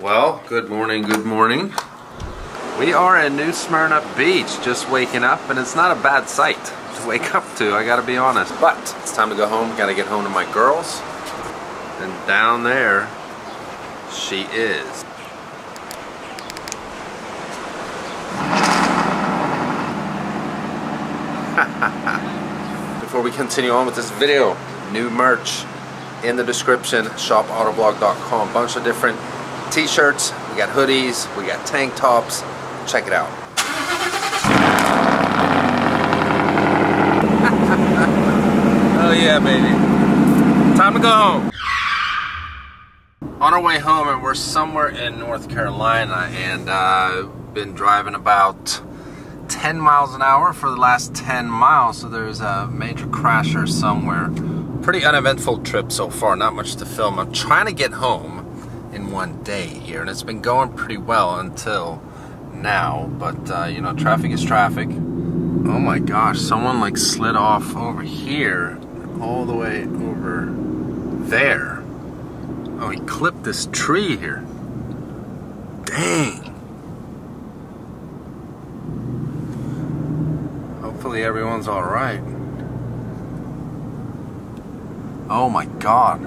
Well, good morning, good morning. We are in New Smyrna Beach, just waking up, and it's not a bad sight to wake up to, I gotta be honest. But it's time to go home, gotta get home to my girls. And down there, she is. Before we continue on with this video, new merch in the description, shopautovlog.com. Bunch of different t-shirts, we got hoodies, we got tank tops. Check it out. oh yeah, baby. Time to go home. On our way home, and we're somewhere in North Carolina, and uh, been driving about 10 miles an hour for the last 10 miles, so there's a major crasher somewhere. Pretty uneventful trip so far, not much to film. I'm trying to get home in one day here, and it's been going pretty well until now, but uh, you know, traffic is traffic. Oh my gosh, someone like slid off over here, all the way over there. Oh, he clipped this tree here. Dang. Hopefully everyone's all right. Oh my god.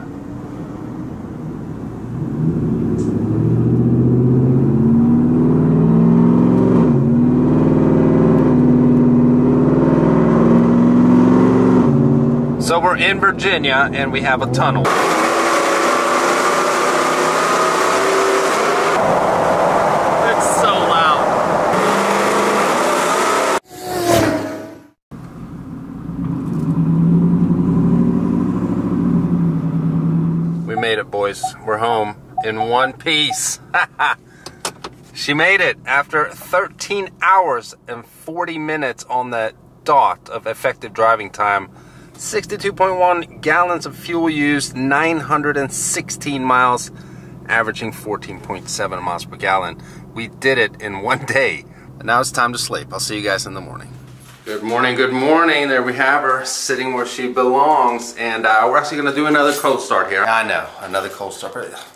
So we're in Virginia and we have a tunnel. It's so loud. We made it, boys. We're home in one piece. she made it after 13 hours and 40 minutes on the dot of effective driving time. 62.1 gallons of fuel used, 916 miles, averaging 14.7 miles per gallon. We did it in one day. And now it's time to sleep. I'll see you guys in the morning. Good morning, good morning. There we have her, sitting where she belongs. And uh, we're actually gonna do another cold start here. I know, another cold start, but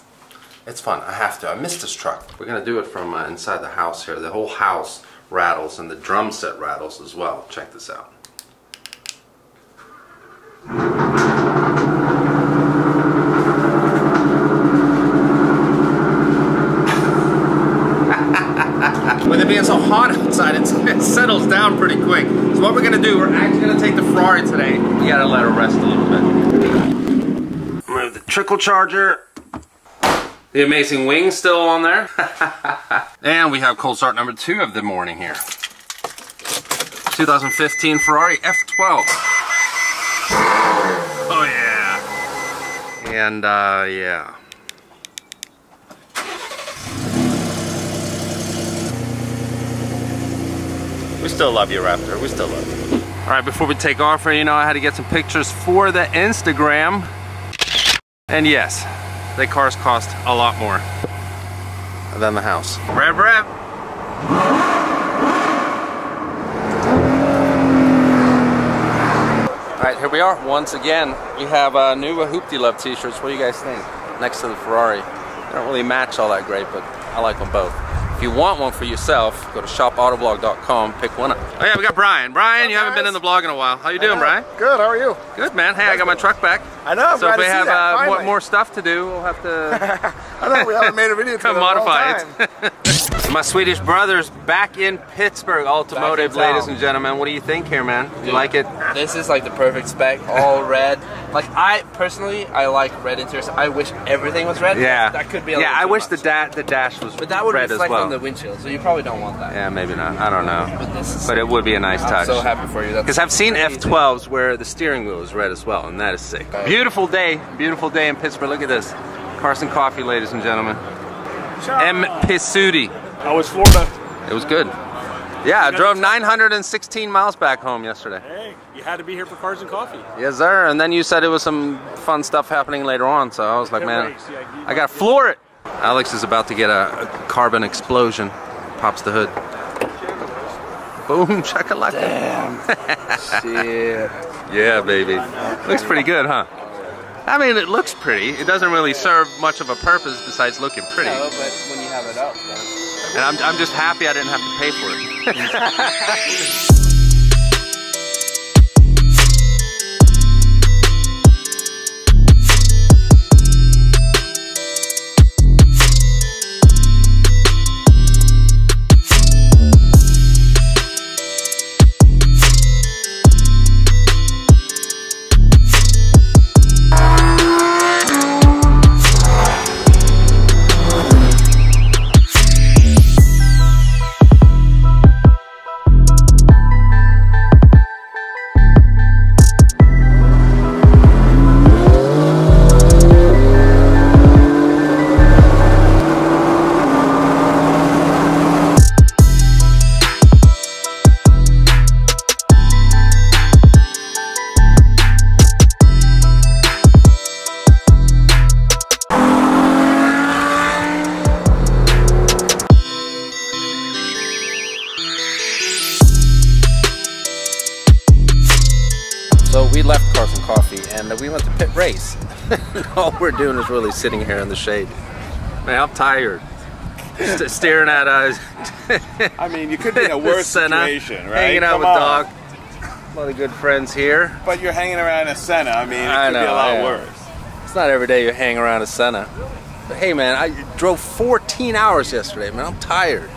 it's fun, I have to. I miss this truck. We're gonna do it from uh, inside the house here. The whole house rattles and the drum set rattles as well. Check this out. With it being so hot outside, it's, it settles down pretty quick. So what we're gonna do, we're actually gonna take the Ferrari today. We gotta let her rest a little bit. Remove the trickle charger. The amazing wing still on there. and we have cold start number two of the morning here. 2015 Ferrari F12. And uh, yeah. We still love you, Raptor. We still love you. All right, before we take off, you know, I had to get some pictures for the Instagram. And yes, the cars cost a lot more than the house. Rev, rev. Right, here we are once again. We have uh, new Hoopty Love t-shirts. What do you guys think? Next to the Ferrari. They don't really match all that great, but I like them both. If you want one for yourself, go to shopautovlog.com, pick one up. Oh yeah, we got Brian. Brian, you haven't been in the blog in a while. How you doing, Brian? Good, how are you? Good, man. Hey, I got my truck back. I know, I'm So if we have uh, more, more stuff to do, we'll have to I know, we haven't made a video come together in a long modify time. it. my Swedish brothers back in Pittsburgh Automotive, in ladies and gentlemen. What do you think here, man? You like it? This is like the perfect spec, all red. Like I personally, I like red interiors. I wish everything was red. Yeah. that could be. A yeah, I wish much. the da the dash was But that would red as reflect well. on the windshield, so you probably don't want that. Yeah, maybe not. I don't know. But this is. But it would be a nice I'm touch. so happy for you. That's Because I've seen. F12s where the steering wheel is red as well, and that is sick. Right. Beautiful day, beautiful day in Pittsburgh. Look at this. Cars and Coffee, ladies and gentlemen. M. Pisuti. How was Florida? It was good. Yeah, I drove 916 miles back home yesterday. Hey, you had to be here for Cars and Coffee. Yes, sir. And then you said it was some fun stuff happening later on, so I was like, man, race, yeah, you- I got to floor it. Alex is about to get a, a carbon explosion. Pops the hood. Boom, chakalaka. Shit. Yeah, baby. Looks pretty good, huh? I mean, it looks pretty. It doesn't really serve much of a purpose besides looking pretty. No, but when you have it up, then. And I'm, I'm just happy I didn't have to pay for it. we went to PittRace. All we're doing is really sitting here in the shade. Man, I'm tired. St- staring at us. I mean, you could be in a worse Senna, situation, right? Hanging out Come with on. Doc. A lot of good friends here. But you're hanging around a Senna. I mean, it I could be a lot worse. It's not every day you hang around a Senna. But hey man, I drove 14 hours yesterday, man. I'm tired.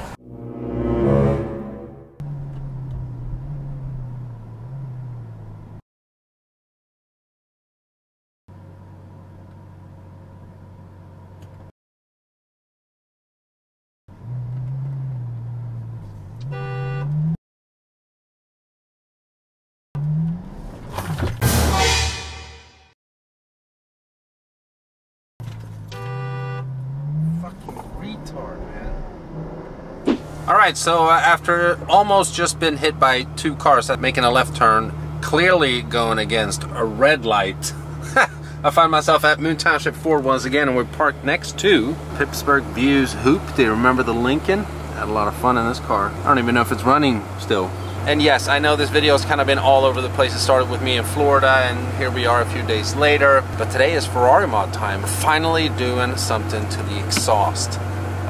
Right, so uh, after almost just been hit by two cars that making a left turn, clearly going against a red light, I find myself at Moon Township Ford once again, and we're parked next to Pittsburgh Views Hoop. Do you remember the Lincoln? Had a lot of fun in this car. I don't even know if it's running still. And yes, I know this video has kind of been all over the place. It started with me in Florida, and here we are a few days later. But today is Ferrari mod time. Finally doing something to the exhaust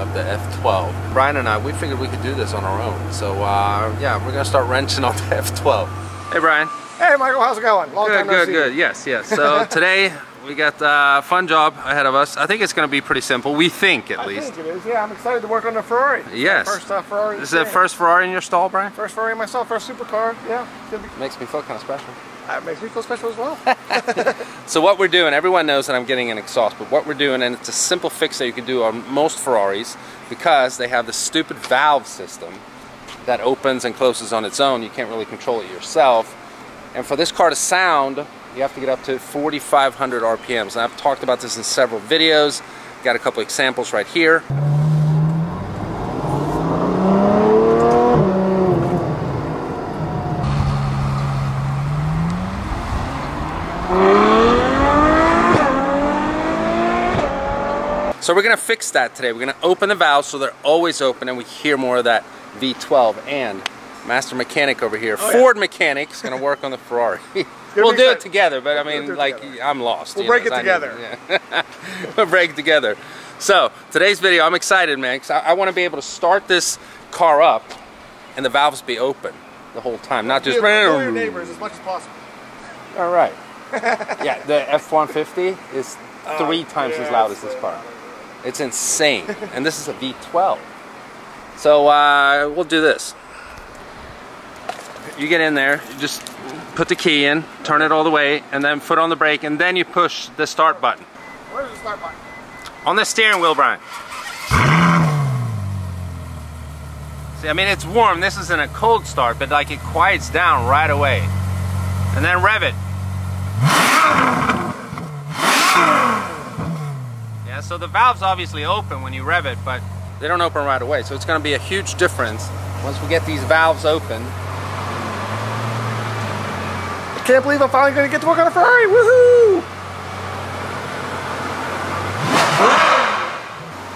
of the F12. Brian and I, we figured we could do this on our own. So uh, yeah, we're gonna start wrenching on the F12. Hey Brian. Hey, Michael, how's it going? Long Good, time no good, see. good. Yes, yes. So today we got a fun job ahead of us. I think it's gonna be pretty simple. We think at least. I least. think it is. Yeah, I'm excited to work on the Ferrari. It's my Yes. First uh, Ferrari. This is the first Ferrari in your stall, Brian? First Ferrari myself, first supercar. Yeah, it's gonna be, Makes me feel kind of special. That makes me feel special as well. So what we're doing, everyone knows that I'm getting an exhaust, but what we're doing, and it's a simple fix that you can do on most Ferraris, because they have this stupid valve system that opens and closes on its own. You can't really control it yourself. And for this car to sound, you have to get up to 4,500 RPMs. And I've talked about this in several videos. Got a couple examples right here. So we're gonna fix that today. We're gonna open the valves so they're always open and we hear more of that V12 and master mechanic over here, Oh, Ford mechanic, is gonna work on the Ferrari. we'll do it together, but I We'll mean, like, together. I'm lost. We'll break know, it I need- together. yeah. we'll break it together. So today's video, I'm excited, man, because I, I want to be able to start this car up and the valves be open the whole time, not just. Know your neighbors as much as possible. All right. yeah, the F-150 is oh, three times as loud as this car. It's insane, and this is a V12. So uh, we'll do this. You get in there, you just put the key in, turn it all the way, and then foot on the brake, and then you push the start button Where's the start button? on the steering wheel, Brian. See, I mean, it's warm. This isn't a cold start, but like it quiets down right away. And then rev it. Yeah, so the valve's obviously open when you rev it, but they don't open right away. So it's going to be a huge difference once we get these valves open. I can't believe I'm finally going to get to work on a Ferrari. Woohoo!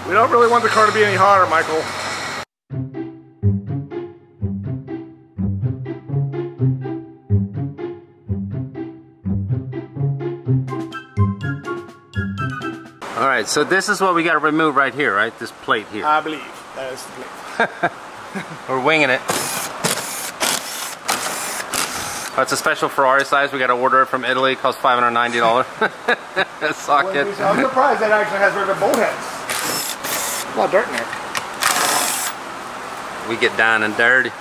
We don't really want the car to be any hotter, Michael. Right, so this is what we got to remove right here, right? This plate here. I believe. That is the plate. We're winging it. That's a special Ferrari size. We got to order it from Italy. It costs $590 socket. I'm surprised that actually has regular bolt heads. A lot of dirt in there. We get down and dirty. There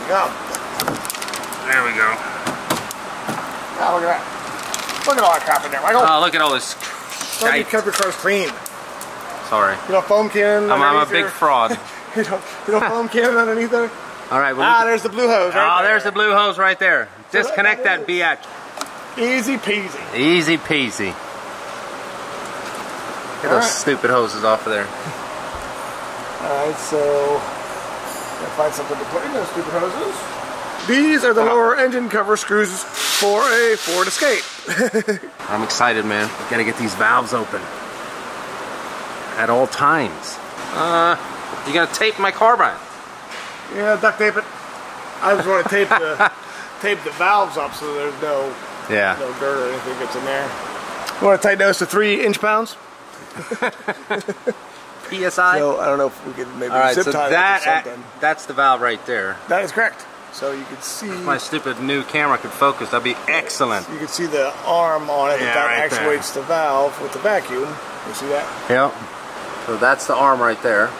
we go. There we go. Oh, look at that. Look at all that crap in there, Michael. Oh, look at all this Glad you kept your cars clean. Sorry. You know, foam can. I'm, I'm a big there? fraud. You know, you know foam can underneath there? All right. Well, Ah, there's the blue hose right oh, there. there's the blue hose right there. So Disconnect that that biatch. Easy peasy. Easy peasy. Get All those right. stupid hoses off of there. Alright, so gotta find something to put in those stupid hoses. These are the lower engine cover screws for a Ford Escape. I'm excited, man. We gotta get these valves open at all times. Uh, you gonna tape my carbine? Yeah, duct tape it. I just want to tape the tape the valves up so there's no Yeah. no dirt or anything gets in there. You want to tighten those to three inch pounds? PSI. So I don't know if we could maybe all right, zip so tie that it or something. that's the valve right there. that is correct. So you can see My stupid new camera could focus. That'd be excellent. you can see the arm on it Yeah, that right there. actuates the valve with the vacuum. You see that? Yep. So that's the arm right there.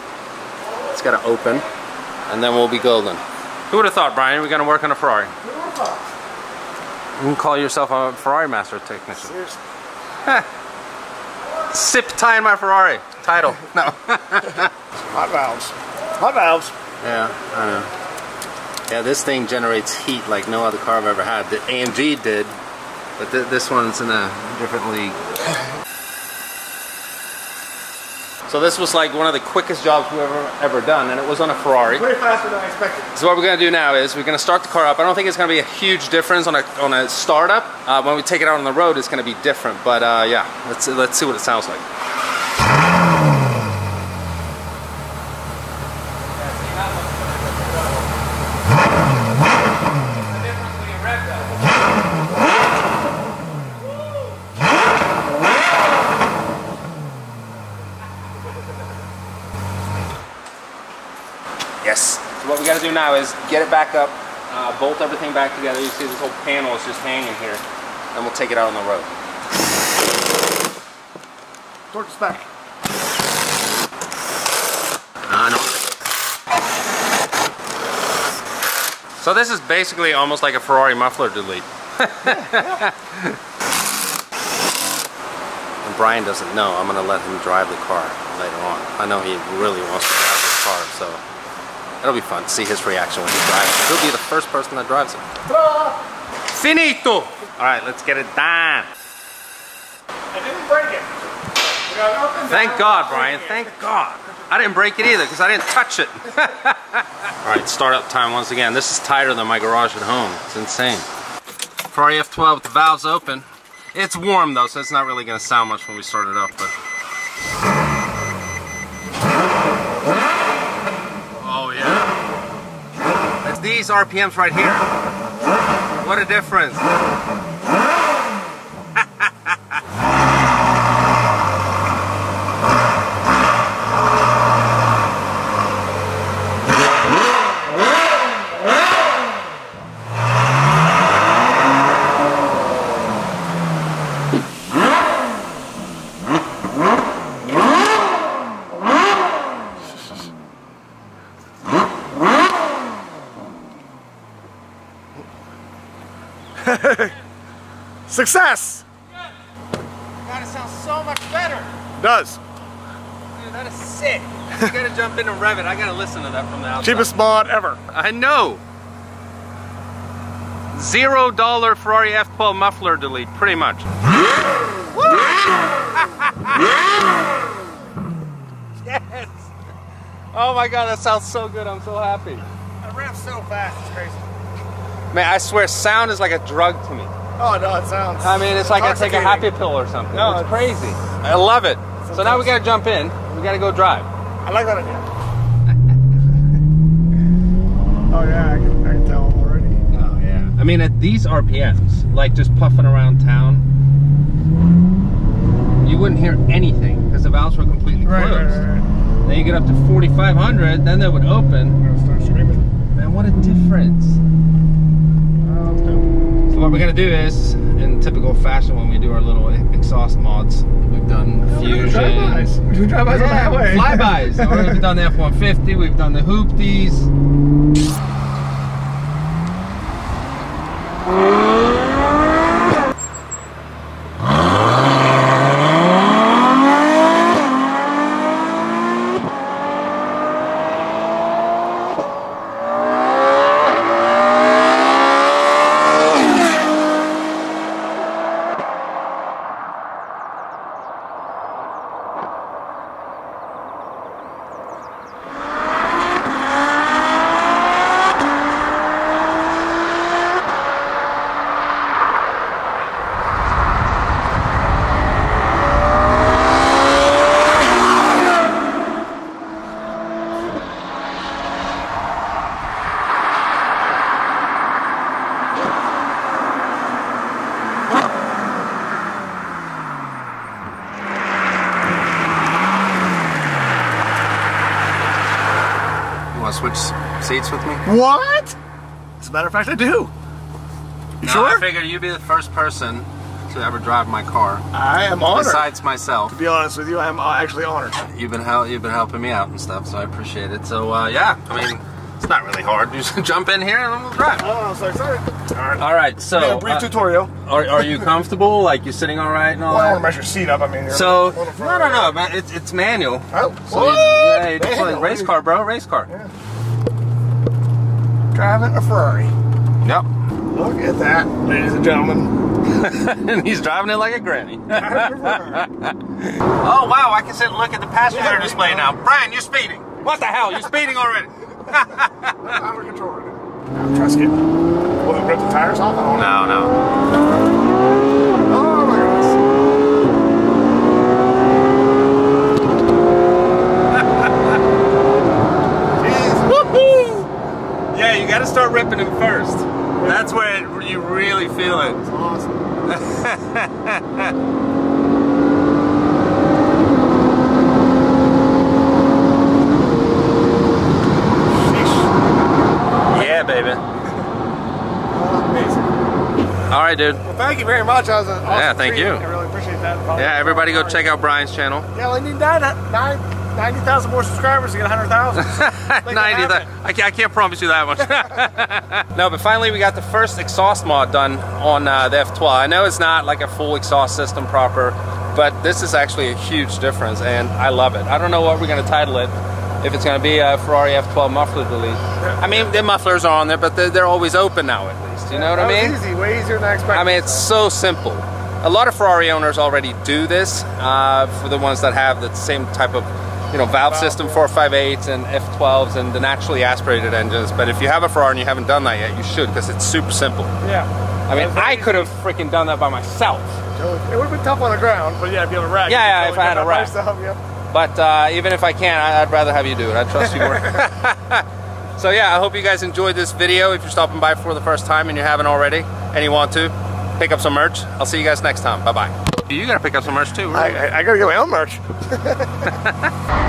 It's got to open, and then we'll be golden. Who would have thought, Brian? We're gonna work on a Ferrari. You can call yourself a Ferrari master technician. Seriously. Sip tie in my Ferrari. Title. No. Hot valves. Hot valves. Yeah, I know. Yeah, this thing generates heat like no other car I've ever had. The AMG did, but th this one's in a different league. So this was like one of the quickest jobs we've ever ever done, and it was on a Ferrari. Way faster than I expected. So what we're gonna do now is we're gonna start the car up. I don't think it's gonna be a huge difference on a on a startup. Uh, when we take it out on the road, it's gonna be different. But uh, yeah, let's let's see what it sounds like. Yes. So what we got to do now is get it back up, uh, bolt everything back together. You see this whole panel is just hanging here, and we'll take it out on the road. Torque is back. I know. So this is basically almost like a Ferrari muffler delete. and Brian doesn't know. I'm gonna let him drive the car later on. I know he really wants to drive this car, so it'll be fun to see his reaction when he drives. He'll be the first person that drives it. Finito! All right, let's get it done. I didn't break it. Thank God, Brian. Thank God. I didn't break it either because I didn't touch it. All right, startup time once again. This is tighter than my garage at home. It's insane. Ferrari F12 with the valves open. It's warm though, so it's not really going to sound much when we start it up. But oh yeah, it's these RPMs right here. What a difference. Success! God, it sounds so much better. Does. Dude, that is sick. You gotta jump in and rev it. I gotta listen to that from the outside. Cheapest mod ever. I know. Zero dollar Ferrari F12 muffler delete, pretty much. yes. Oh my god, that sounds so good. I'm so happy. I ramps so fast, it's crazy. Man, I swear, sound is like a drug to me. Oh no, it sounds. I mean, it's like I take a happy pill or something. No, it's it's- crazy. I love it. So now we gotta jump in. We gotta go drive. I like that idea. oh yeah, I can, I can tell already. Oh yeah. I mean, at these RPMs, like just puffing around town, you wouldn't hear anything because the valves were completely Right, closed. right, right, right. Then you get up to 4,500, then they would open. I'm start screaming. Man, what a difference. Oh. So what we're gonna do is, in typical fashion, when we do our little exhaust mods, we've done oh, drive-bys. fusions. We drive-bys on the highway. flybys. We've done the F-150, we've done the hoopties. Switch seats with me? What? As a matter of fact, I do. You No, sure? I figured you'd be the first person to ever drive my car, I am honored. besides myself. to be honest with you, I am uh, actually honored. You've been you've been helping me out and stuff, so I appreciate it. So uh, yeah, I mean, it's not really hard. You just jump in here and then we'll drive. Oh, I'm so excited. All right. All right, so Yeah, brief uh, tutorial. are, are you comfortable? Like you're sitting all right and all Well, I want to that? mess your seat up. I mean, you're So no, no, no, man. It's it's manual. Oh, So you, what? yeah, you just like race car, bro. Race car. Driving a Ferrari. Yep. Look at that, ladies and gentlemen. and he's driving it like a granny. Driving a Ferrari. oh wow, I can sit and look at the passenger display now. Brian, you're speeding. What the hell? You're speeding already. Out of control. I'm trying to skip. Will it rip the tires off? I don't know. No, no. Oh my goodness. Jeez. Yeah, you got to start ripping him first. That's where it, you really feel it. Awesome. Yeah, baby. Amazing. All right, dude. Well, thank you very much. That was an awesome Yeah, thank treat. you. I really appreciate that. Yeah, everybody go check out Brian's channel. Yeah, I need nine- nine- 90,000 more subscribers to get 100,000. Make it 90 that, happen. I, can't, I can't promise you that much. no, but finally we got the first exhaust mod done on uh, the F12. I know it's not like a full exhaust system proper, but this is actually a huge difference and I love it. I don't know what we're going to title it. If it's going to be a Ferrari F12 muffler delete. I mean, the mufflers are on there, but they're, they're always open now at least. You know what I mean? easy, way easier than I expected. I mean, it's so simple. A lot of Ferrari owners already do this uh, for the ones that have the same type of, you know, valve system 458s and F12s and the naturally aspirated engines. But if you have a Ferrari and you haven't done that yet, you should because it's super simple. yeah. I mean, That's I could have freaking done that by myself. It would have been tough on the ground, but yeah, if you have a rack. Yeah, yeah, if I had totally a get that rack. by yourself, yeah. But uh, even if I can't, I'd rather have you do it. I trust you more. so yeah, I hope you guys enjoyed this video. If you're stopping by for the first time and you haven't already, and you want to, pick up some merch. I'll see you guys next time. Bye bye. You gotta pick up some merch too. I, I, I gotta get my own merch.